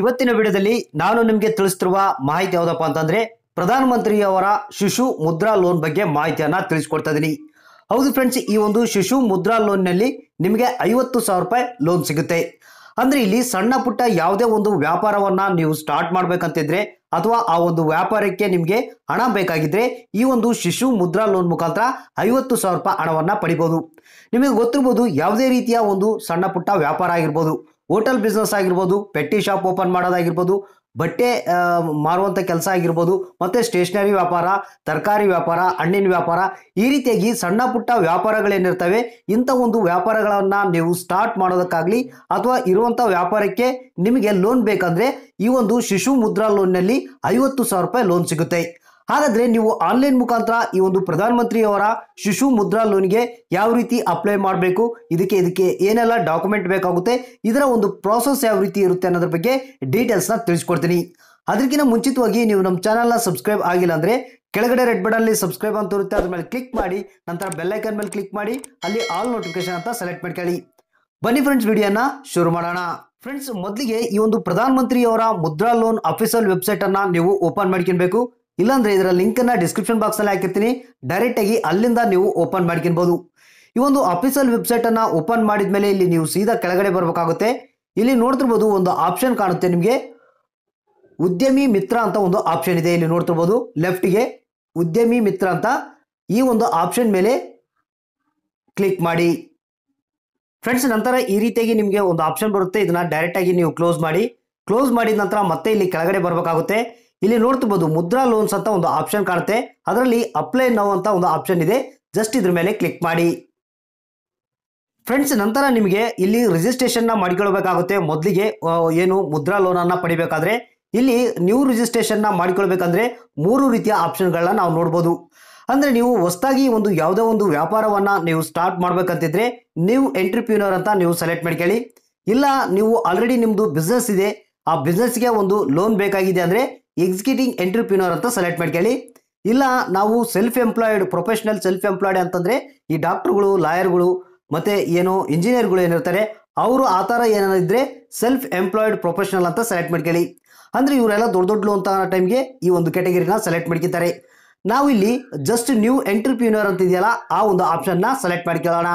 ಇವತ್ತಿನ ವಿಡಿಯೋದಲ್ಲಿ ನಾನು ನಿಮಗೆ ತಿಳಿಸ್ತಿರುವ ಮಾಹಿತಿ ಯಾವುದಪ್ಪ ಅಂತಂದ್ರೆ ಪ್ರಧಾನಮಂತ್ರಿಯವರ ಶಿಶು ಮುದ್ರಾ ಲೋನ್ ಬಗ್ಗೆ ಮಾಹಿತಿಯನ್ನ ತಿಳಿಸ್ಕೊಡ್ತಾ ಇದೀನಿ. ಹೌದು ಫ್ರೆಂಡ್ಸ್ ಈ ಒಂದು ಶಿಶು ಮುದ್ರಾ ಲೋನ್ನಲ್ಲಿ ನಿಮಗೆ ಐವತ್ತು ಸಾವಿರ ರೂಪಾಯಿ ಲೋನ್ ಸಿಗುತ್ತೆ. ಅಂದ್ರೆ ಇಲ್ಲಿ ಸಣ್ಣ ಪುಟ್ಟ ಯಾವುದೇ ಒಂದು ವ್ಯಾಪಾರವನ್ನ ನೀವು ಸ್ಟಾರ್ಟ್ ಮಾಡ್ಬೇಕಂತಿದ್ರೆ ಅಥವಾ ಆ ಒಂದು ವ್ಯಾಪಾರಕ್ಕೆ ನಿಮಗೆ ಹಣ ಬೇಕಾಗಿದ್ರೆ ಈ ಒಂದು ಶಿಶು ಮುದ್ರಾ ಲೋನ್ ಮುಖಾಂತರ ಐವತ್ತು ಸಾವಿರ ರೂಪಾಯಿ ಹಣವನ್ನ ಪಡಿಬಹುದು ನಿಮಗೆ ಗೊತ್ತಿರ್ಬೋದು ಯಾವುದೇ ರೀತಿಯ ಒಂದು ಸಣ್ಣ ಪುಟ್ಟ ವ್ಯಾಪಾರ ಆಗಿರ್ಬೋದು. ಹೋಟೆಲ್ ಬಿಸ್ನೆಸ್ ಆಗಿರ್ಬೋದು, ಪೆಟ್ಟಿ ಶಾಪ್ ಓಪನ್ ಮಾಡೋದಾಗಿರ್ಬೋದು, ಬಟ್ಟೆ ಮಾರುವಂಥ ಕೆಲಸ ಆಗಿರ್ಬೋದು, ಮತ್ತು ಸ್ಟೇಷನರಿ ವ್ಯಾಪಾರ, ತರಕಾರಿ ವ್ಯಾಪಾರ, ಹಣ್ಣಿನ ವ್ಯಾಪಾರ, ಈ ರೀತಿಯಾಗಿ ಸಣ್ಣ ಪುಟ್ಟ ವ್ಯಾಪಾರಗಳೇನಿರ್ತವೆ, ಇಂಥ ಒಂದು ವ್ಯಾಪಾರಗಳನ್ನು ನೀವು ಸ್ಟಾರ್ಟ್ ಮಾಡೋದಕ್ಕಾಗಲಿ ಅಥವಾ ಇರುವಂಥ ವ್ಯಾಪಾರಕ್ಕೆ ನಿಮಗೆ ಲೋನ್ ಬೇಕಂದರೆ ಈ ಒಂದು ಶಿಶು ಮುದ್ರಾ ಲೋನ್ನಲ್ಲಿ ಐವತ್ತು ಸಾವಿರ ರೂಪಾಯಿ ಲೋನ್ ಸಿಗುತ್ತೆ. ಹಾಗಾದ್ರೆ ನೀವು ಆನ್ಲೈನ್ ಮುಖಾಂತರ ಈ ಒಂದು ಪ್ರಧಾನಮಂತ್ರಿಯವರ ಶಿಶು ಮುದ್ರಾ ಲೋನ್ಗೆ ಯಾವ ರೀತಿ ಅಪ್ಲೈ ಮಾಡಬೇಕು? ಇದಕ್ಕೆ ಇದಕ್ಕೆ ಏನೆಲ್ಲ ಡಾಕ್ಯುಮೆಂಟ್ ಬೇಕಾಗುತ್ತೆ? ಇದರ ಒಂದು ಪ್ರಾಸೆಸ್ ಯಾವ ರೀತಿ ಇರುತ್ತೆ ಅನ್ನೋದ್ರ ಬಗ್ಗೆ ಡೀಟೇಲ್ಸ್ನ ತಿಳಿಸ್ಕೊಡ್ತೀನಿ. ಅದಕ್ಕಿಂತ ಮುಂಚಿತವಾಗಿ ನೀವು ನಮ್ಮ ಚಾನಲ್ನ ಸಬ್ಸ್ಕ್ರೈಬ್ ಆಗಿಲ್ಲ ಅಂದರೆ ಕೆಳಗಡೆ ರೆಡ್ ಬಟನ್ಲಿ ಸಬ್ಸ್ಕ್ರೈಬ್ ಅಂತ ಇರುತ್ತೆ, ಅದ್ರ ಮೇಲೆ ಕ್ಲಿಕ್ ಮಾಡಿ, ನಂತರ ಬೆಲ್ಲೈಕನ್ ಮೇಲೆ ಕ್ಲಿಕ್ ಮಾಡಿ, ಅಲ್ಲಿ ಆಲ್ ನೋಟಿಫಿಕೇಶನ್ ಅಂತ ಸೆಲೆಕ್ಟ್ ಮಾಡ್ಕೊಳ್ಳಿ. ಬನ್ನಿ ಫ್ರೆಂಡ್ಸ್ ವಿಡಿಯೋನ ಶುರು ಮಾಡೋಣ. ಫ್ರೆಂಡ್ಸ್ ಮೊದಲಿಗೆ ಈ ಒಂದು ಪ್ರಧಾನಮಂತ್ರಿಯವರ ಮುದ್ರಾ ಲೋನ್ ಅಫಿಷಿಯಲ್ ವೆಬ್ಸೈಟ್ ಅನ್ನ ನೀವು ಓಪನ್ ಮಾಡ್ಕೊಬೇಕು ಇಲ್ಲಾಂದ್ರೆ ಇದರ ಲಿಂಕ್ ಅನ್ನ ಡಿಸ್ಕ್ರಿಪ್ಷನ್ ಬಾಕ್ಸ್ ಅಲ್ಲಿ ಹಾಕಿರ್ತೀನಿ. ಡೈರೆಕ್ಟ್ ಆಗಿ ಅಲ್ಲಿಂದ ನೀವು ಓಪನ್ ಮಾಡ್ಕೊಬೋದು ಈ ಒಂದು ಅಫಿಷಿಯಲ್ ವೆಬ್ಸೈಟ್ ಅನ್ನ ಓಪನ್ ಮಾಡಿದ್ಮೇಲೆ ಇಲ್ಲಿ ನೀವು ಸೀದಾ ಕೆಳಗಡೆ ಬರಬೇಕಾಗುತ್ತೆ. ಇಲ್ಲಿ ನೋಡ್ತಿರ್ಬೋದು ಒಂದು ಆಪ್ಷನ್ ಕಾಣುತ್ತೆ ನಿಮಗೆ. ಉದ್ಯಮಿ ಮಿತ್ರ ಅಂತ ಒಂದು ಆಪ್ಷನ್ ಇದೆ ಇಲ್ಲಿ ನೋಡ್ತಿರ್ಬೋದು. ಲೆಫ್ಟ್ಗೆ ಉದ್ಯಮಿ ಮಿತ್ರ ಅಂತ ಈ ಒಂದು ಆಪ್ಷನ್ ಮೇಲೆ ಕ್ಲಿಕ್ ಮಾಡಿ. ಫ್ರೆಂಡ್ಸ್ ನಂತರ ಈ ರೀತಿಯಾಗಿ ನಿಮಗೆ ಒಂದು ಆಪ್ಷನ್ ಬರುತ್ತೆ. ಇದನ್ನ ಡೈರೆಕ್ಟಾಗಿ ನೀವು ಕ್ಲೋಸ್ ಮಾಡಿ. ಕ್ಲೋಸ್ ಮಾಡಿದ ನಂತರ ಮತ್ತೆ ಇಲ್ಲಿ ಕೆಳಗಡೆ ಬರಬೇಕಾಗುತ್ತೆ. ಇಲ್ಲಿ ನೋಡ್ತಿರ್ಬೋದು ಮುದ್ರಾ ಲೋನ್ಸ್ ಅಂತ ಒಂದು ಆಪ್ಷನ್ ಕಾಣುತ್ತೆ. ಅದರಲ್ಲಿ ಅಪ್ಲೈ ನೌ ಅಂತ ಒಂದು ಆಪ್ಷನ್ ಇದೆ. ಜಸ್ಟ್ ಇದ್ರ ಮೇಲೆ ಕ್ಲಿಕ್ ಮಾಡಿ. ಫ್ರೆಂಡ್ಸ್ ನಂತರ ನಿಮಗೆ ಇಲ್ಲಿ ರಿಜಿಸ್ಟ್ರೇಷನ್ನ ಮಾಡಿಕೊಳ್ಬೇಕಾಗುತ್ತೆ. ಮೊದಲಿಗೆ ಏನು ಮುದ್ರಾ ಲೋನ್ ಅನ್ನ ಪಡಿಬೇಕಾದ್ರೆ, ಇಲ್ಲಿ ನ್ಯೂ ರಿಜಿಸ್ಟ್ರೇಷನ್ನ ಮಾಡಿಕೊಳ್ಬೇಕಂದ್ರೆ ಮೂರು ರೀತಿಯ ಆಪ್ಷನ್ಗಳನ್ನ ನಾವು ನೋಡ್ಬೋದು. ಅಂದ್ರೆ ನೀವು ಹೊಸದಾಗಿ ಒಂದು ಯಾವುದೋ ಒಂದು ವ್ಯಾಪಾರವನ್ನ ನೀವು ಸ್ಟಾರ್ಟ್ ಮಾಡ್ಬೇಕಂತಿದ್ರೆ ನೀವು ಎಂಟ್ರಿಪ್ಯೂನರ್ ಅಂತ ನೀವು ಸೆಲೆಕ್ಟ್ ಮಾಡ್ಕೊಳ್ಳಿ ಇಲ್ಲ, ನೀವು ಆಲ್ರೆಡಿ ನಿಮ್ದು ಬಿಸ್ನೆಸ್ ಇದೆ. ಆ ಬಿಸ್ನೆಸ್ಗೆ ಒಂದು ಲೋನ್ ಬೇಕಾಗಿದೆ ಅಂದ್ರೆ ಎಕ್ಸಿಕ್ಯೂಟಿಂಗ್ ಎಂಟ್ರಿಪ್ಯೂನರ್ ಅಂತ ಸೆಲೆಕ್ಟ್ ಮಾಡ್ಕೊಳ್ಳಿ ಇಲ್ಲ, ನಾವು self employed professional self employed ಅಂತಂದ್ರೆ ಈ ಡಾಕ್ಟರ್ಗಳು ಲಾಯರ್ಗಳು ಮತ್ತೆ ಏನು ಇಂಜಿನಿಯರ್ಗಳು ಏನಿರ್ತಾರೆ, ಅವರು ಆ ಥರ ಏನಾದಿದ್ರೆ ಸೆಲ್ಫ್ ಎಂಪ್ಲಾಯ್ಡ್ ಪ್ರೊಫೆಷನಲ್ ಅಂತ ಸೆಲೆಕ್ಟ್ ಮಾಡ್ಕೊಳ್ಳಿ ಅಂದ್ರೆ ಇವರೆಲ್ಲ ದೊಡ್ಡ ದೊಡ್ಡ ಅಂತ ಟೈಮ್ಗೆ ಈ ಒಂದು ಕ್ಯಾಟಗರಿನ ಸೆಲೆಕ್ಟ್ ಮಾಡ್ಕೊತಾರೆ ನಾವು ಇಲ್ಲಿ ಜಸ್ಟ್ ನ್ಯೂ ಎಂಟ್ರಿಪ್ಯೂನರ್ ಅಂತ ಇದೆಯಲ್ಲ ಆ ಒಂದು ಆಪ್ಷನ್ನ ಸೆಲೆಕ್ಟ್ ಮಾಡ್ಕೊಳ್ಳೋಣ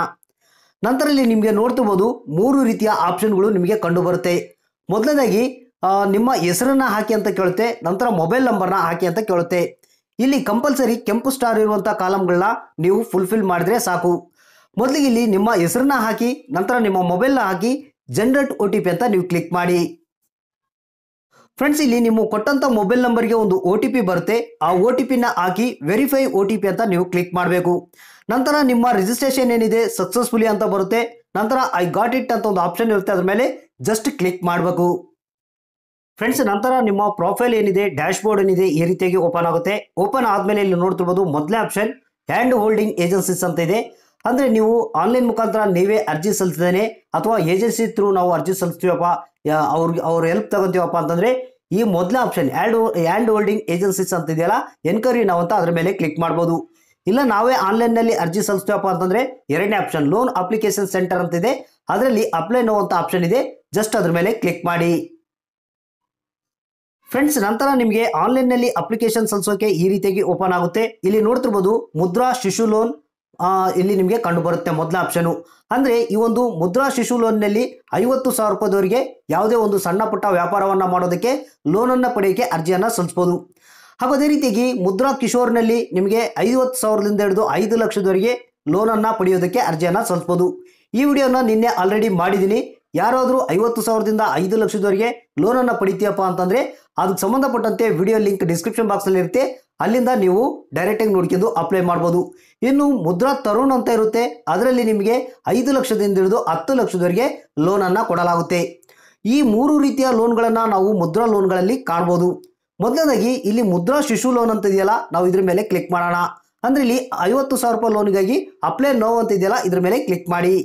ನಂತರ ಇಲ್ಲಿ ನಿಮಗೆ ನೋಡ್ತಿರ್ಬೋದು ಮೂರು ರೀತಿಯ ಆಪ್ಷನ್ಗಳು ನಿಮಗೆ ಕಂಡು ಬರುತ್ತೆ. ಮೊದಲನೇದಾಗಿ ನಿಮ್ಮ ಹೆಸರನ್ನ ಹಾಕಿ ಅಂತ ಕೇಳುತ್ತೆ, ನಂತರ ಮೊಬೈಲ್ ನಂಬರ್ನ ಹಾಕಿ ಅಂತ ಕೇಳುತ್ತೆ. ಇಲ್ಲಿ ಕಂಪಲ್ಸರಿ ಕೆಂಪು ಸ್ಟಾರ್ ಇರುವಂಥ ಕಾಲಮ್ಗಳನ್ನ ನೀವು ಫುಲ್ಫಿಲ್ ಮಾಡಿದ್ರೆ ಸಾಕು. ಮೊದಲಿಗೆ ಇಲ್ಲಿ ನಿಮ್ಮ ಹೆಸರನ್ನ ಹಾಕಿ, ನಂತರ ನಿಮ್ಮ ಮೊಬೈಲ್ನ ಹಾಕಿ ಜನರೇಟ್ ಒ ಟಿ ಪಿ ಅಂತ ನೀವು ಕ್ಲಿಕ್ ಮಾಡಿ. ಫ್ರೆಂಡ್ಸ್ ಇಲ್ಲಿ ನೀವು ಕೊಟ್ಟಂತ ಮೊಬೈಲ್ ನಂಬರ್ಗೆ ಒಂದು ಒ ಟಿ ಪಿ ಬರುತ್ತೆ. ಆ ಒ ಟಿ ಪಿನ ಹಾಕಿ ವೆರಿಫೈ ಒ ಟಿ ಪಿ ಅಂತ ನೀವು ಕ್ಲಿಕ್ ಮಾಡಬೇಕು. ನಂತರ ನಿಮ್ಮ ರಿಜಿಸ್ಟ್ರೇಷನ್ ಏನಿದೆ ಸಕ್ಸಸ್ಫುಲಿ ಅಂತ ಬರುತ್ತೆ. ನಂತರ ಐ ಗಾಟ್ ಇಟ್ ಅಂತ ಒಂದು ಆಪ್ಷನ್ ಇರುತ್ತೆ, ಅದ್ರ ಮೇಲೆ ಜಸ್ಟ್ ಕ್ಲಿಕ್ ಮಾಡಬೇಕು. ಫ್ರೆಂಡ್ಸ್ ನಂತರ ನಿಮ್ಮ ಪ್ರೊಫೈಲ್ ಏನಿದೆ ಡ್ಯಾಶ್ ಬೋರ್ಡ್ ಏನಿದೆ, ಈ ರೀತಿಯಾಗಿ ಓಪನ್ ಆಗುತ್ತೆ. ಓಪನ್ ಆದಮೇಲೆ ಇಲ್ಲಿ ನೋಡ್ತಿರ್ಬೋದು ಮೊದಲೇ ಆಪ್ಷನ್ ಹ್ಯಾಂಡ್ ಹೋಲ್ಡಿಂಗ್ ಏಜೆನ್ಸೀಸ್ ಅಂತ ಇದೆ. ಅಂದ್ರೆ ನೀವು ಆನ್ಲೈನ್ ಮುಖಾಂತರ ನೀವೇ ಅರ್ಜಿ ಸಲ್ಲಿಸಿದ್ದೇನೆ, ಅಥವಾ ಏಜೆನ್ಸಿ ಥ್ರೂ ನಾವು ಅರ್ಜಿ ಸಲ್ಲಿಸ್ತೀವಪ್ಪ ಅವ್ರಿಗೆ, ಅವ್ರ ಹೆಲ್ಪ್ ತಗೊಂತೀವಪ್ಪ ಅಂತಂದರೆ, ಈ ಮೊದಲ option hand hand holding agencies ಅಂತ ಇದೆಯಲ್ಲ ಎನ್ಕ್ವೈರಿ ನಾವು ಅಂತ ಅದ್ರ ಮೇಲೆ ಕ್ಲಿಕ್ ಮಾಡ್ಬೋದು. ಇಲ್ಲ, ನಾವೇ ಆನ್ಲೈನ್ನಲ್ಲಿ ಅರ್ಜಿ ಸಲ್ಲಿಸ್ತೀವಪ್ಪ ಅಂತಂದರೆ, ಎರಡನೇ ಆಪ್ಷನ್ ಲೋನ್ ಅಪ್ಲಿಕೇಶನ್ ಸೆಂಟರ್ ಅಂತ ಇದೆ. ಅದರಲ್ಲಿ ಅಪ್ಲೈ ನೋ ಅಂತ ಆಪ್ಷನ್ ಇದೆ. ಜಸ್ಟ್ ಅದ್ರ ಮೇಲೆ ಕ್ಲಿಕ್ ಮಾಡಿ. ಫ್ರೆಂಡ್ಸ್ ನಂತರ ನಿಮಗೆ ಆನ್ಲೈನ್ನಲ್ಲಿ ಅಪ್ಲಿಕೇಶನ್ ಸಲ್ಲಿಸೋಕೆ ಈ ರೀತಿಯಾಗಿ ಓಪನ್ ಆಗುತ್ತೆ. ಇಲ್ಲಿ ನೋಡ್ತಿರ್ಬೋದು ಮುದ್ರಾ ಶಿಶು ಲೋನ್ ಇಲ್ಲಿ ನಿಮಗೆ ಕಂಡು ಬರುತ್ತೆ ಮೊದಲ ಆಪ್ಷನು ಅಂದರೆ ಈ ಒಂದು ಮುದ್ರಾ ಶಿಶು ಲೋನ್ನಲ್ಲಿ ಐವತ್ತು ಸಾವಿರ ರೂಪಾಯಿದವರಿಗೆ ಯಾವುದೇ ಒಂದು ಸಣ್ಣ ಪುಟ್ಟ ವ್ಯಾಪಾರವನ್ನು ಮಾಡೋದಕ್ಕೆ ಲೋನನ್ನು ಪಡೆಯೋಕ್ಕೆ ಅರ್ಜಿಯನ್ನು ಸಲ್ಲಿಸ್ಬೋದು ಹಾಗೂ ಅದೇ ರೀತಿಯಾಗಿ ಮುದ್ರಾ ಕಿಶೋರ್ನಲ್ಲಿ ನಿಮಗೆ ಐವತ್ತು ಸಾವಿರದಿಂದ ಹಿಡಿದು ಐದು ಲಕ್ಷದವರೆಗೆ ಲೋನನ್ನು ಪಡೆಯೋದಕ್ಕೆ ಅರ್ಜಿಯನ್ನು ಸಲ್ಲಿಸ್ಬೋದು ಈ ವಿಡಿಯೋನ ನಿನ್ನೆ ಆಲ್ರೆಡಿ ಮಾಡಿದ್ದೀನಿ. ಯಾರಾದರೂ ಐವತ್ತು ಸಾವಿರದಿಂದ ಐದು ಲಕ್ಷದವರೆಗೆ ಲೋನನ್ನು ಪಡಿತೀಯಪ್ಪ ಅಂತಂದರೆ ಅದಕ್ಕೆ ಸಂಬಂಧಪಟ್ಟಂತೆ ವಿಡಿಯೋ ಲಿಂಕ್ ಡಿಸ್ಕ್ರಿಪ್ಷನ್ ಬಾಕ್ಸಲ್ಲಿ ಇರುತ್ತೆ. ಅಲ್ಲಿಂದ ನೀವು ಡೈರೆಕ್ಟಾಗಿ ನೋಡ್ಕೊಂಡು ಅಪ್ಲೈ ಮಾಡ್ಬೋದು. ಇನ್ನು ಮುದ್ರಾ ತರುಣ್ ಅಂತ ಇರುತ್ತೆ. ಅದರಲ್ಲಿ ನಿಮಗೆ ಐದು ಲಕ್ಷದಿಂದ ಹಿಡಿದು ಹತ್ತು ಲಕ್ಷದವರೆಗೆ ಲೋನನ್ನು ಕೊಡಲಾಗುತ್ತೆ. ಈ ಮೂರು ರೀತಿಯ ಲೋನ್ಗಳನ್ನು ನಾವು ಮುದ್ರಾ ಲೋನ್ಗಳಲ್ಲಿ ಕಾಣ್ಬೋದು. ಮೊದಲನೇದಾಗಿ ಇಲ್ಲಿ ಮುದ್ರಾ ಶಿಶು ಲೋನ್ ಅಂತ ಇದೆಯಲ್ಲ, ನಾವು ಇದ್ರ ಮೇಲೆ ಕ್ಲಿಕ್ ಮಾಡೋಣ. ಅಂದರೆ ಇಲ್ಲಿ ಐವತ್ತು ಸಾವಿರ ರೂಪಾಯಿ ಲೋನ್ಗಾಗಿ ಅಪ್ಲೈ ನೋವು ಅಂತ ಇದೆಯಲ್ಲ, ಇದ್ರ ಮೇಲೆ ಕ್ಲಿಕ್ ಮಾಡಿ.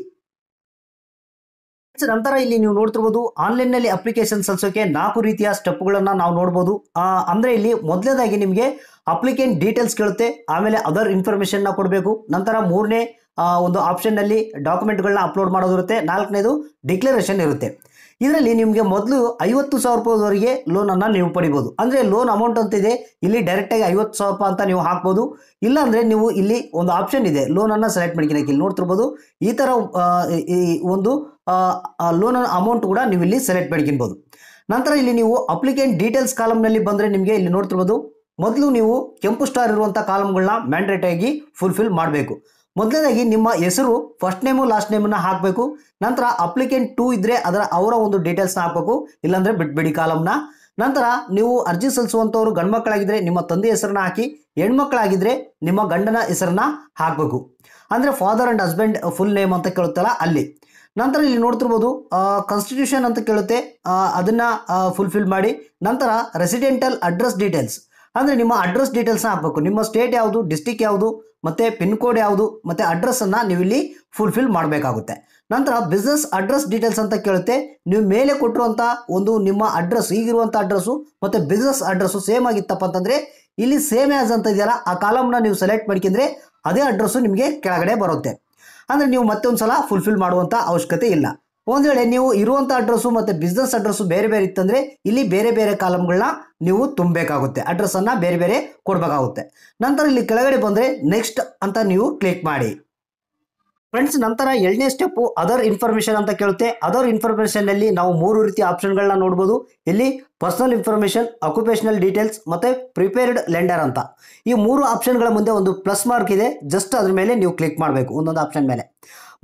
ನಂತರ ಇಲ್ಲಿ ನೀವು ನೋಡ್ತಿರ್ಬೋದು ಆನ್ಲೈನ್ನಲ್ಲಿ ಅಪ್ಲಿಕೇಶನ್ ಸಲ್ಲಿಸೋಕೆ ನಾಲ್ಕು ರೀತಿಯ ಸ್ಟೆಪ್ ಗಳನ್ನ ನಾವು ನೋಡಬಹುದು ಅಂದ್ರೆ ಇಲ್ಲಿ ಮೊದಲನೇದಾಗಿ ನಿಮಗೆ ಅಪ್ಲಿಕೆಂಟ್ ಡೀಟೇಲ್ಸ್ ಕೇಳುತ್ತೆ, ಆಮೇಲೆ ಅದರ್ ಇನ್ಫಾರ್ಮೇಶನ್ನ ಕೊಡಬೇಕು. ನಂತರ ಮೂರನೇ ಒಂದು ಆಪ್ಷನ್ನಲ್ಲಿ ಡಾಕ್ಯುಮೆಂಟ್ಗಳನ್ನ ಅಪ್ಲೋಡ್ ಮಾಡೋದಿರುತ್ತೆ. ನಾಲ್ಕನೇದು ಡಿಕ್ಲರೇಷನ್ ಇರುತ್ತೆ. ಇದರಲ್ಲಿ ನಿಮಗೆ ಮೊದಲು ಐವತ್ತು ಸಾವಿರ ರೂಪಾಯಿವರೆಗೆ ಲೋನನ್ನು ನೀವು ಪಡಿಬೋದು. ಅಂದರೆ ಲೋನ್ ಅಮೌಂಟ್ ಅಂತ ಇದೆ, ಇಲ್ಲಿ ಡೈರೆಕ್ಟಾಗಿ ಐವತ್ತು ಸಾವಿರ ರೂಪಾಯಿ ಅಂತ ನೀವು ಹಾಕ್ಬೋದು. ಇಲ್ಲಾಂದರೆ ನೀವು ಇಲ್ಲಿ ಒಂದು ಆಪ್ಷನ್ ಇದೆ ಲೋನನ್ನು ಸೆಲೆಕ್ಟ್ ಮಾಡ್ಕೊಳಕ್ಕೆ. ಇಲ್ಲಿ ನೋಡ್ತಿರ್ಬೋದು, ಈ ಥರ ಈ- ಒಂದು ಲೋನ್ ಅಮೌಂಟ್ ಕೂಡ ನೀವು ಇಲ್ಲಿ ಸೆಲೆಕ್ಟ್ ಮಾಡ್ಕೊಬೋದು ನಂತರ ಇಲ್ಲಿ ನೀವು ಅಪ್ಲಿಕೆಂಟ್ ಡೀಟೇಲ್ಸ್ ಕಾಲಮ್ನಲ್ಲಿ ಬಂದರೆ ನಿಮಗೆ ಇಲ್ಲಿ ನೋಡ್ತಿರ್ಬೋದು, ಮೊದಲು ನೀವು ಕೆಂಪು ಸ್ಟಾರ್ ಇರುವಂಥ ಕಾಲಮ್ಗಳನ್ನ ಮ್ಯಾಂಡ್ರೇಟಾಗಿ ಫುಲ್ಫಿಲ್ ಮಾಡಬೇಕು. ಮೊದಲನೇದಾಗಿ ನಿಮ್ಮ ಹೆಸರು ಫಸ್ಟ್ ನೇಮು ಲಾಸ್ಟ್ ನೇಮನ್ನು ಹಾಕಬೇಕು. ನಂತರ ಅಪ್ಲಿಕೆಂಟ್ ಟೂ ಇದ್ದರೆ ಅದರ ಅವರ ಒಂದು ಡೀಟೇಲ್ಸ್ನ ಹಾಕಬೇಕು. ಇಲ್ಲಾಂದರೆ ಬಿಟ್ಬಿಡಿ ಕಾಲಮ್ನ ನಂತರ ನೀವು ಅರ್ಜಿ ಸಲ್ಲಿಸುವಂಥವ್ರು ಗಂಡ್ಮಕ್ಕಳಾಗಿದ್ದರೆ ನಿಮ್ಮ ತಂದೆ ಹೆಸರನ್ನ ಹಾಕಿ, ಹೆಣ್ಮಕ್ಳಾಗಿದ್ರೆ ನಿಮ್ಮ ಗಂಡನ ಹೆಸರನ್ನ ಹಾಕಬೇಕು. ಅಂದರೆ father and husband full name ಅಂತ ಕೇಳುತ್ತಲ್ಲ ಅಲ್ಲಿ. ನಂತರ ಇಲ್ಲಿ ನೋಡ್ತಿರ್ಬೋದು ಕಾನ್ಸ್ಟಿಟ್ಯೂಷನ್ ಅಂತ ಕೇಳುತ್ತೆ. ಅದನ್ನ ಫುಲ್ಫಿಲ್ ಮಾಡಿ. ನಂತರ ರೆಸಿಡೆಂಟಲ್ ಅಡ್ರೆಸ್ ಡೀಟೇಲ್ಸ್ ಅಂದರೆ ನಿಮ್ಮ ಅಡ್ರೆಸ್ ಡೀಟೇಲ್ಸ್ನ ಹಾಕಬೇಕು. ನಿಮ್ಮ ಸ್ಟೇಟ್ ಯಾವುದು ಡಿಸ್ಟಿಕ್ ಯಾವುದು ಮತ್ತು ಪಿನ್ ಕೋಡ್ ಯಾವುದು, ಮತ್ತು ಅಡ್ರೆಸ್ಸನ್ನು ನೀವು ಇಲ್ಲಿ ಫುಲ್ಫಿಲ್ ಮಾಡಬೇಕಾಗುತ್ತೆ. ನಂತರ ಬಿಸ್ನೆಸ್ ಅಡ್ರೆಸ್ ಡೀಟೇಲ್ಸ್ ಅಂತ ಕೇಳುತ್ತೆ. ನೀವು ಮೇಲೆ ಕೊಟ್ಟಿರುವಂಥ ಒಂದು ನಿಮ್ಮ ಅಡ್ರೆಸ್ ಈಗಿರುವಂಥ ಅಡ್ರೆಸ್ಸು ಮತ್ತು ಬಿಸ್ನೆಸ್ ಅಡ್ರೆಸ್ಸು ಸೇಮ್ ಆಗಿತ್ತಪ್ಪ ಅಂತಂದರೆ, ಇಲ್ಲಿ ಸೇಮ್ ಆಸ್ ಅಂತ ಇದೆಯಲ್ಲ, ಆ ಕಾಲಮ್ನ ನೀವು ಸೆಲೆಕ್ಟ್ ಮಾಡ್ಕೊಂಡ್ರೆ ಅದೇ ಅಡ್ರೆಸ್ಸು ನಿಮಗೆ ಕೆಳಗಡೆ ಬರುತ್ತೆ. ಅಂದರೆ ನೀವು ಮತ್ತೊಂದು ಸಲ ಫುಲ್ಫಿಲ್ ಮಾಡುವಂಥ ಅವಶ್ಯಕತೆ ಇಲ್ಲ. ಒಂದು ವೇಳೆ ನೀವು ಇರುವಂಥ ಅಡ್ರೆಸ್ಸು ಮತ್ತು ಬಿಸ್ನೆಸ್ ಅಡ್ರೆಸ್ಸು ಬೇರೆ ಬೇರೆ ಇತ್ತಂದರೆ ಇಲ್ಲಿ ಬೇರೆ ಬೇರೆ ಕಾಲಮ್ಗಳನ್ನ ನೀವು ತುಂಬಬೇಕಾಗುತ್ತೆ. ಅಡ್ರೆಸ್ಸನ್ನು ಬೇರೆ ಬೇರೆ ಕೊಡಬೇಕಾಗುತ್ತೆ. ನಂತರ ಇಲ್ಲಿ ಕೆಳಗಡೆ ಬಂದರೆ ನೆಕ್ಸ್ಟ್ ಅಂತ ನೀವು ಕ್ಲಿಕ್ ಮಾಡಿ. ಫ್ರೆಂಡ್ಸ್ ನಂತರ ಎರಡನೇ ಸ್ಟೆಪ್ಪು ಅದರ್ ಇನ್ಫಾರ್ಮೇಷನ್ ಅಂತ ಕೇಳುತ್ತೆ. ಅದರ್ ಇನ್ಫಾರ್ಮೇಷನ್ನಲ್ಲಿ ನಾವು ಮೂರು ರೀತಿಯ ಆಪ್ಷನ್ಗಳನ್ನ ನೋಡ್ಬೋದು. ಇಲ್ಲಿ ಪರ್ಸನಲ್ ಇನ್ಫಾರ್ಮೇಷನ್ ಅಕ್ಯುಪೇಷನಲ್ ಡೀಟೇಲ್ಸ್ ಮತ್ತು ಪ್ರಿಪೇರ್ಡ್ ಲೆಂಡರ್ ಅಂತ. ಈ ಮೂರು ಆಪ್ಷನ್ಗಳ ಮುಂದೆ ಒಂದು ಪ್ಲಸ್ ಮಾರ್ಕ್ ಇದೆ. ಜಸ್ಟ್ ಅದ್ರ ಮೇಲೆ ನೀವು ಕ್ಲಿಕ್ ಮಾಡಬೇಕು. ಒಂದೊಂದು ಆಪ್ಷನ್ ಮೇಲೆ.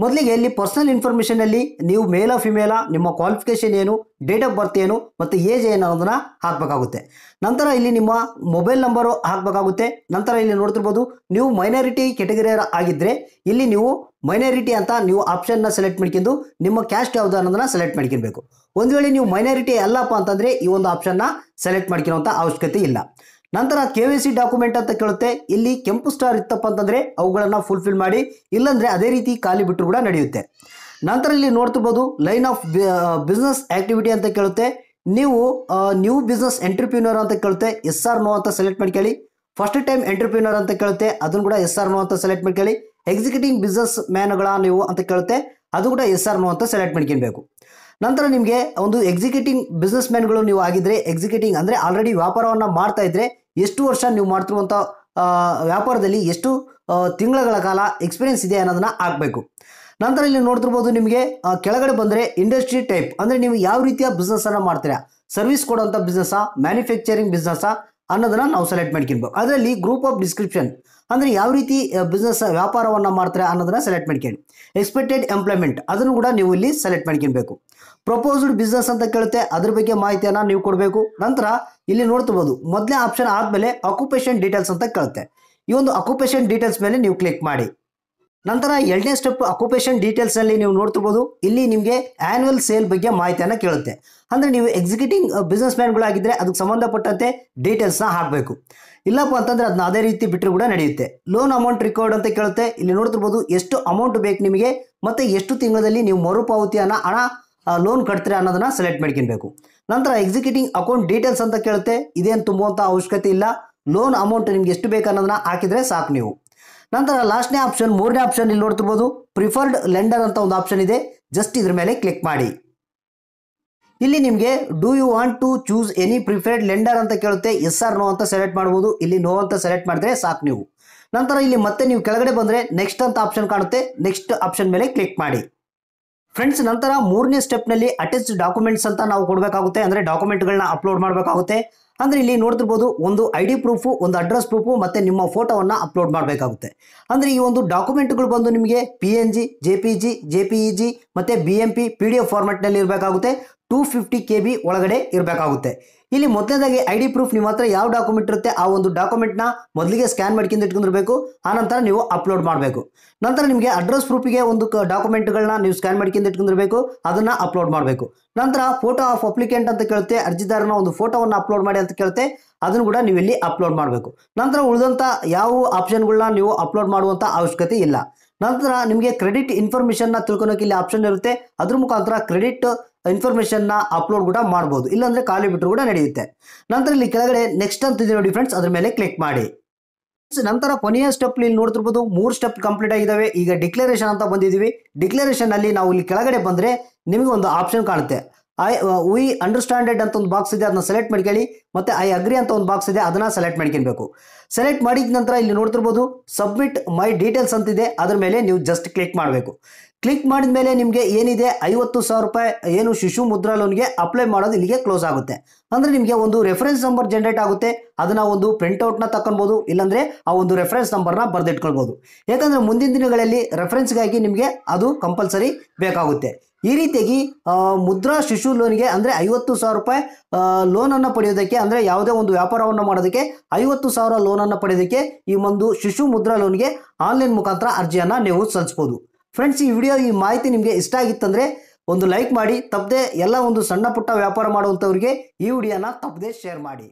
ಮೊದಲಿಗೆ ಇಲ್ಲಿ ಪರ್ಸನಲ್ ಇನ್ಫಾರ್ಮೇಷನಲ್ಲಿ ನೀವು ಮೇಲ ಫಿಮೇಲ ನಿಮ್ಮ ಕ್ವಾಲಿಫಿಕೇಶನ್ ಏನು ಡೇಟ್ ಆಫ್ ಬರ್ತ್ ಏನು, ಮತ್ತು ಏಜ್ ಏನು ಅನ್ನೋದನ್ನ ಹಾಕಬೇಕಾಗುತ್ತೆ. ನಂತರ ಇಲ್ಲಿ ನಿಮ್ಮ ಮೊಬೈಲ್ ನಂಬರು ಹಾಕಬೇಕಾಗುತ್ತೆ. ನಂತರ ಇಲ್ಲಿ ನೋಡ್ತಿರ್ಬೋದು, ನೀವು ಮೈನಾರಿಟಿ ಕೆಟಗರಿ ಆಗಿದ್ರೆ, ಇಲ್ಲಿ ನೀವು ಮೈನಾರಿಟಿ ಅಂತ ನೀವು ಆಪ್ಷನ್ನ ಸೆಲೆಕ್ಟ್ ಮಾಡ್ಕೊಂಡು, ನಿಮ್ಮ ಕ್ಯಾಸ್ಟ್ ಯಾವುದು ಅನ್ನೋದನ್ನ ಸೆಲೆಕ್ಟ್ ಮಾಡ್ಕೊಬೇಕು ಒಂದು ವೇಳೆ ನೀವು ಮೈನಾರಿಟಿ ಅಲ್ಲಪ್ಪ ಅಂತಂದರೆ, ಈ ಒಂದು ಆಪ್ಷನ್ನ ಸೆಲೆಕ್ಟ್ ಮಾಡ್ಕೊಳ್ಳೋಂಥ ಅವಶ್ಯಕತೆ ಇಲ್ಲ. ನಂತರ ಕೆ ವೈ ಸಿ ಡಾಕ್ಯುಮೆಂಟ್ ಅಂತ ಕೇಳುತ್ತೆ. ಇಲ್ಲಿ ಕೆಂಪು ಸ್ಟಾರ್ ಇತ್ತಪ್ಪ ಅಂತಂದರೆ ಅವುಗಳನ್ನು ಫುಲ್ಫಿಲ್ ಮಾಡಿ, ಇಲ್ಲಾಂದರೆ ಅದೇ ರೀತಿ ಖಾಲಿ ಬಿಟ್ಟರು ಕೂಡ ನಡೆಯುತ್ತೆ. ನಂತರ ಇಲ್ಲಿ ನೋಡ್ತಿರ್ಬೋದು ಲೈನ್ ಆಫ್ ಬಿಸ್ನೆಸ್ ಆಕ್ಟಿವಿಟಿ ಅಂತ ಕೇಳುತ್ತೆ. ನೀವು ನ್ಯೂ ಬಿಸ್ನೆಸ್ ಎಂಟ್ರಪ್ರಿನರ್ ಅಂತ ಕೇಳುತ್ತೆ. ಎಸ್ ಆರ್ ನೋ ಅಂತ ಸೆಲೆಕ್ಟ್ ಮಾಡ್ಕೊಳ್ಳಿ ಫಸ್ಟ್ ಟೈಮ್ ಎಂಟ್ರಪ್ರಿನರ್ ಅಂತ ಕೇಳುತ್ತೆ. ಅದನ್ನು ಕೂಡ ಎಸ್ ಆರ್ ನೋ ಅಂತ ಸೆಲೆಕ್ಟ್ ಮಾಡ್ಕೊಳ್ಳಿ ಎಕ್ಸಿಕ್ಯೂಟಿಂಗ್ ಬಿಸ್ನೆಸ್ ಮ್ಯಾನ್ಗಳ ನೀವು ಅಂತ ಕೇಳುತ್ತೆ. ಅದು ಕೂಡ ಎಸ್ ಆರ್ ನೋ ಅಂತ ಸೆಲೆಕ್ಟ್ ಮಾಡ್ಕೊಬೇಕು ನಂತರ ನಿಮಗೆ ಒಂದು ಎಕ್ಸಿಕ್ಯೂಟಿಂಗ್ ಬಿಸ್ನೆಸ್ ಮ್ಯಾನ್ಗಳು ನೀವು ಆಗಿದ್ರೆ ಎಕ್ಸಿಕ್ಯೂಟಿಂಗ್ ಅಂದರೆ ಆಲ್ರೆಡಿ ವ್ಯಾಪಾರವನ್ನು ಮಾಡ್ತಾ ಇದ್ರೆ ಎಷ್ಟು ವರ್ಷ ನೀವು ಮಾಡ್ತಿರುವಂಥ ವ್ಯಾಪಾರದಲ್ಲಿ ಎಷ್ಟು ತಿಂಗಳುಗಳ ತಿಂಗಳ ಕಾಲ ಎಕ್ಸ್ಪೀರಿಯನ್ಸ್ ಇದೆ ಅನ್ನೋದನ್ನ ಹಾಕಬೇಕು ನಂತರ ಇಲ್ಲಿ ನೋಡ್ತಿರ್ಬೋದು ನಿಮಗೆ ಕೆಳಗಡೆ ಬಂದರೆ ಇಂಡಸ್ಟ್ರಿ ಟೈಪ್ ಅಂದರೆ ನೀವು ಯಾವ ರೀತಿಯ ಬಿಸ್ನೆಸ್ಸನ್ನು ಮಾಡ್ತೀರಾ? ಸರ್ವಿಸ್ ಕೊಡುವಂಥ ಬಿಸ್ನೆಸ್ಸಾ ಮ್ಯಾನುಫ್ಯಾಕ್ಚರಿಂಗ್ ಬಿಸ್ನೆಸ್ಸಾ ಅನ್ನೋದನ್ನ ನಾವು ಸೆಲೆಕ್ಟ್ ಮಾಡ್ಕೊಬೇಕು ಅದರಲ್ಲಿ ಗ್ರೂಪ್ ಆಫ್ ಡಿಸ್ಕ್ರಿಪ್ಷನ್ ಅಂದರೆ ಯಾವ ರೀತಿ ಬಿಸ್ನೆಸ್ ವ್ಯಾಪಾರವನ್ನು ಮಾಡ್ತಾರೆ ಅನ್ನೋದನ್ನ ಸೆಲೆಕ್ಟ್ ಮಾಡ್ಕೊಳ್ಳಿ. ಎಕ್ಸ್ಪೆಕ್ಟೆಡ್ ಎಂಪ್ಲಾಯ್ಮೆಂಟ್ ಅದನ್ನು ಕೂಡ ನೀವು ಇಲ್ಲಿ ಸೆಲೆಕ್ಟ್ ಮಾಡ್ಕೊಬೇಕು ಪ್ರಪೋಸ್ಡ್ ಬಿಸ್ನೆಸ್ ಅಂತ ಕೇಳುತ್ತೆ, ಅದ್ರ ಬಗ್ಗೆ ಮಾಹಿತಿಯನ್ನು ನೀವು ಕೊಡಬೇಕು. ನಂತರ ಇಲ್ಲಿ ನೋಡ್ತಬಹುದು ಮೊದಲನೇ ಆಪ್ಷನ್ ಆದಮೇಲೆ ಅಕ್ಯುಪೇಷನ್ ಡೀಟೇಲ್ಸ್ ಅಂತ ಕೇಳುತ್ತೆ. ಈ ಒಂದು ಅಕ್ಯುಪೇಷನ್ ಡೀಟೇಲ್ಸ್ ಮೇಲೆ ನೀವು ಕ್ಲಿಕ್ ಮಾಡಿ. ನಂತರ ಎರಡನೇ ಸ್ಟೆಪ್ ಅಕ್ಯುಪೇಷನ್ ಡೀಟೇಲ್ಸಲ್ಲಿ ನೀವು ನೋಡ್ತಿರ್ಬೋದು. ಇಲ್ಲಿ ನಿಮಗೆ ಆನ್ಯುವಲ್ ಸೇಲ್ ಬಗ್ಗೆ ಮಾಹಿತಿಯನ್ನು ಕೇಳುತ್ತೆ. ಅಂದರೆ ನೀವು ಎಕ್ಸಿಕ್ಯೂಟಿಂಗ್ ಬಿಸ್ನೆಸ್ ಮ್ಯಾನ್ಗಳಾಗಿದ್ದರೆ ಅದಕ್ಕೆ ಸಂಬಂಧಪಟ್ಟಂತೆ ಡೀಟೇಲ್ಸ್ನ ಹಾಕಬೇಕು. ಇಲ್ಲಪ್ಪ ಅಂತಂದರೆ ಅದನ್ನ ಅದೇ ರೀತಿ ಬಿಟ್ಟರೆ ಕೂಡ ನಡೆಯುತ್ತೆ. ಲೋನ್ ಅಮೌಂಟ್ ರಿಕಾರ್ಡ್ ಅಂತ ಕೇಳುತ್ತೆ. ಇಲ್ಲಿ ನೋಡ್ತಿರ್ಬೋದು ಎಷ್ಟು ಅಮೌಂಟ್ ಬೇಕು ನಿಮಗೆ, ಮತ್ತು ಎಷ್ಟು ತಿಂಗಳಲ್ಲಿ ನೀವು ಮರುಪಾವತಿಯನ್ನು ಹಣ ಲೋನ್ ಕಟ್ತೀರಾ ಅನ್ನೋದನ್ನ ಸೆಲೆಕ್ಟ್ ಮಾಡ್ಕೊಬೇಕು ನಂತರ ಎಕ್ಸಿಕ್ಯೂಟಿಂಗ್ ಅಕೌಂಟ್ ಡೀಟೇಲ್ಸ್ ಅಂತ ಕೇಳುತ್ತೆ. ಇದೇನು ತುಂಬುವಂಥ ಅವಶ್ಯಕತೆ ಇಲ್ಲ. ಲೋನ್ ಅಮೌಂಟ್ ನಿಮ್ಗೆ ಎಷ್ಟು ಬೇಕು ಅನ್ನೋದನ್ನ ಹಾಕಿದರೆ ಸಾಕು ನೀವು. ನಂತರ ಲಾಸ್ಟ್ನೇ ಆಪ್ಷನ್, ಮೂರನೇ ಆಪ್ಷನ್ ಇಲ್ಲಿ ನೋಡ್ತಿರ್ಬೋದು. ಪ್ರಿಫರ್ಡ್ ಲೆಂಡರ್ ಅಂತ ಒಂದು ಆಪ್ಷನ್ ಇದೆ. ಜಸ್ಟ್ ಇದ್ರ ಮೇಲೆ ಕ್ಲಿಕ್ ಮಾಡಿ. ಇಲ್ಲಿ ನಿಮಗೆ do you want to choose any preferred lender ಅಂತ ಕೇಳುತ್ತೆ. ಎಸ್ ಆರ್ ನೋ ಅಂತ ಸೆಲೆಕ್ಟ್ ಮಾಡ್ಬೋದು. ಇಲ್ಲಿ ನೋ ಅಂತ ಸೆಲೆಕ್ಟ್ ಮಾಡಿದ್ರೆ ಸಾಕು ನೀವು. ನಂತರ ಇಲ್ಲಿ ಮತ್ತೆ ನೀವು ಕೆಳಗಡೆ ಬಂದರೆ ನೆಕ್ಸ್ಟ್ ಅಂತ ಆಪ್ಷನ್ ಕಾಣುತ್ತೆ. ನೆಕ್ಸ್ಟ್ ಆಪ್ಷನ್ ಮೇಲೆ ಕ್ಲಿಕ್ ಮಾಡಿ. ಫ್ರೆಂಡ್ಸ್ ನಂತರ ಮೂರನೇ ಸ್ಟೆಪ್ನಲ್ಲಿ ಅಟ್ಯಾಚ್ ಡಾಕ್ಯುಮೆಂಟ್ಸ್ ಅಂತ ನಾವು ಕೊಡಬೇಕಾಗುತ್ತೆ. ಅಂದರೆ ಡಾಕ್ಯುಮೆಂಟ್ಗಳನ್ನ ಅಪ್ಲೋಡ್ ಮಾಡಬೇಕಾಗುತ್ತೆ. ಅಂದರೆ ಇಲ್ಲಿ ನೋಡ್ತಿರ್ಬೋದು ಒಂದು ಐ ಡಿ ಪ್ರೂಫು ಒಂದು ಅಡ್ರೆಸ್ ಪ್ರೂಫು ಮತ್ತೆ ನಿಮ್ಮ ಫೋಟೋವನ್ನು ಅಪ್ಲೋಡ್ ಮಾಡಬೇಕಾಗುತ್ತೆ. ಅಂದ್ರೆ ಈ ಒಂದು ಡಾಕ್ಯುಮೆಂಟ್ಗಳು ಬಂದು ನಿಮಗೆ P N G J P G J P E G ಮತ್ತೆ B M P P D F ಫಾರ್ಮೆಟ್ನಲ್ಲಿ ಇರಬೇಕಾಗುತ್ತೆ. ಟೂ ಫಿಫ್ಟಿ ಕೆ ಬಿ ಒಳಗಡೆ ಇರಬೇಕಾಗುತ್ತೆ. ಇಲ್ಲಿ ಮೊದಲನೇದಾಗಿ ಐ ಡಿ ಪ್ರೂಫ್ ನಿಮ್ಮ ಹತ್ರ ಯಾವ ಡಾಕ್ಯುಮೆಂಟ್ ಇರುತ್ತೆ, ಆ ಒಂದು ಡಾಕ್ಯುಮೆಂಟ್ನ ಮೊದಲಿಗೆ ಸ್ಕ್ಯಾನ್ ಮಾಡ್ಕೊಂಡು ಆ ಆನಂತರ ನೀವು ಅಪ್ಲೋಡ್ ಮಾಡಬೇಕು. ನಂತರ ನಿಮಗೆ ಅಡ್ರೆಸ್ ಪ್ರೂಫಿಗೆ ಒಂದು ಡಾಕ್ಯುಮೆಂಟ್ಗಳನ್ನ ನೀವು ಸ್ಕ್ಯಾನ್ ಮಾಡ್ಕೊಂಡು ಇಟ್ಕೊಂಡಿರಬೇಕು ಅದನ್ನು ಅಪ್ಲೋಡ್ ಮಾಡಬೇಕು. ನಂತರ ಫೋಟೋ ಆಫ್ ಅಪ್ಲಿಕೆಂಟ್ ಅಂತ ಕೇಳುತ್ತೆ, ಅರ್ಜಿದಾರನ ಒಂದು ಫೋಟೋವನ್ನು ಅಪ್ಲೋಡ್ ಮಾಡಿ ಅಂತ ಕೇಳುತ್ತೆ, ಅದನ್ನು ಕೂಡ ನೀವು ಇಲ್ಲಿ ಅಪ್ಲೋಡ್ ಮಾಡಬೇಕು. ನಂತರ ಉಳಿದಂಥ ಯಾವ ಆಪ್ಷನ್ಗಳನ್ನ ನೀವು ಅಪ್ಲೋಡ್ ಮಾಡುವಂಥ ಅವಶ್ಯಕತೆ ಇಲ್ಲ. ನಂತರ ನಿಮಗೆ ಕ್ರೆಡಿಟ್ ಇನ್ಫಾರ್ಮೇಷನ್ನ ತಿಳ್ಕೊಳೋಕೆ ಇಲ್ಲಿ ಆಪ್ಷನ್ ಇರುತ್ತೆ, ಅದ್ರ ಮುಖಾಂತರ ಕ್ರೆಡಿಟ್ ಇನ್ಫಾರ್ಮೇಷನ್ನ ಅಪ್ಲೋಡ್ ಕೂಡ ಮಾಡ್ಬೋದು. ಇಲ್ಲಾಂದ್ರೆ ಖಾಲಿ ಬಿಟ್ಟರು ಕೂಡ ನಡೆಯುತ್ತೆ. ನಂತರ ಇಲ್ಲಿ ಕೆಳಗಡೆ ನೆಕ್ಸ್ಟ್ ಅಂತ ಇದೆ ನೋಡಿ ಫ್ರೆಂಡ್ಸ್ ಅದ್ರ ಮೇಲೆ ಕ್ಲಿಕ್ ಮಾಡಿ. ನಂತರ ಕೊನೆಯ ಸ್ಟೆಪ್ ಇಲ್ಲಿ ನೋಡ್ತಿರ್ಬೋದು, ಮೂರು ಸ್ಟೆಪ್ ಕಂಪ್ಲೀಟ್ ಆಗಿದ್ದಾವೆ ಈಗ ಡಿಕ್ಲರೇಷನ್ ಅಂತ ಬಂದಿದ್ದೀವಿ ಡಿಕ್ಲರೇಷನ್ ಅಲ್ಲಿ ನಾವು ಇಲ್ಲಿ ಕೆಳಗಡೆ ಬಂದರೆ ನಿಮಗೆ ಒಂದು ಆಪ್ಷನ್ ಕಾಣುತ್ತೆ. ಐ ವಿ ಅಂಡರ್ಸ್ಟ್ಯಾಂಡೆಡ್ ಅಂತ ಒಂದು ಬಾಕ್ಸ್ ಇದೆ, ಅದನ್ನ ಸೆಲೆಕ್ಟ್ ಮಾಡ್ಕೊಳ್ಳಿ ಮತ್ತೆ ಐ ಅಗ್ರಿ ಅಂತ ಒಂದು ಬಾಕ್ಸ್ ಇದೆ, ಅದನ್ನ ಸೆಲೆಕ್ಟ್ ಮಾಡ್ಕೊಳ್ಬೇಕು ಸೆಲೆಕ್ಟ್ ಮಾಡಿದ ನಂತರ ಇಲ್ಲಿ ನೋಡ್ತಿರ್ಬೋದು ಸಬ್ಮಿಟ್ ಮೈ ಡೀಟೇಲ್ಸ್ ಅಂತಿದೆ, ಅದರ ಮೇಲೆ ನೀವು ಜಸ್ಟ್ ಕ್ಲಿಕ್ ಮಾಡಬೇಕು. ಕ್ಲಿಕ್ ಮಾಡಿದ ಮೇಲೆ ನಿಮಗೆ ಏನಿದೆ, ಐವತ್ತು ಸಾವಿರ ರೂಪಾಯಿ ಏನು ಶಿಶು ಮುದ್ರಾ ಲೋನ್ಗೆ ಅಪ್ಲೈ ಮಾಡೋದು ಇಲ್ಲಿಗೆ ಕ್ಲೋಸ್ ಆಗುತ್ತೆ. ಅಂದರೆ ನಿಮಗೆ ಒಂದು ರೆಫರೆನ್ಸ್ ನಂಬರ್ ಜನರೇಟ್ ಆಗುತ್ತೆ, ಅದನ್ನ ಒಂದು ಪ್ರಿಂಟ್ಔಟ್ನ ತಕ್ಕೊಬೋದು ಇಲ್ಲಾಂದರೆ ಆ ಒಂದು ರೆಫರೆನ್ಸ್ ನಂಬರ್ನ ಬರೆದಿಟ್ಕೊಳ್ಬೋದು. ಯಾಕಂದರೆ ಮುಂದಿನ ದಿನಗಳಲ್ಲಿ ರೆಫರೆನ್ಸ್ಗಾಗಿ ನಿಮಗೆ ಅದು ಕಂಪಲ್ಸರಿ ಬೇಕಾಗುತ್ತೆ. ಈ ರೀತಿಯಾಗಿ ಮುದ್ರಾ ಶಿಶು ಲೋನ್ಗೆ ಅಂದ್ರೆ ಐವತ್ತು ಸಾವಿರ ರೂಪಾಯಿ ಲೋನನ್ನು ಪಡೆಯೋದಕ್ಕೆ ಅಂದ್ರೆ ಯಾವುದೇ ಒಂದು ವ್ಯಾಪಾರವನ್ನು ಮಾಡೋದಕ್ಕೆ ಐವತ್ತು ಸಾವಿರ ಲೋನನ್ನು ಪಡೆಯೋದಕ್ಕೆ ಈ ಒಂದು ಶಿಶು ಮುದ್ರಾ ಲೋನ್ಗೆ ಆನ್ಲೈನ್ ಮುಖಾಂತರ ಅರ್ಜಿಯನ್ನ ನೀವು ಸಲ್ಲಿಸಬಹುದು ಫ್ರೆಂಡ್ಸ್, ಈ ವಿಡಿಯೋ ಈ ಮಾಹಿತಿ ನಿಮಗೆ ಇಷ್ಟ ಆಗಿತ್ತಂದರೆ ಒಂದು ಲೈಕ್ ಮಾಡಿ, ತಪ್ಪದೆ ಎಲ್ಲ ಒಂದು ಸಣ್ಣ ಪುಟ್ಟ ವ್ಯಾಪಾರ ಮಾಡುವಂಥವ್ರಿಗೆ ಈ ವಿಡಿಯೋನ ತಪ್ಪದೆ ಶೇರ್ ಮಾಡಿ.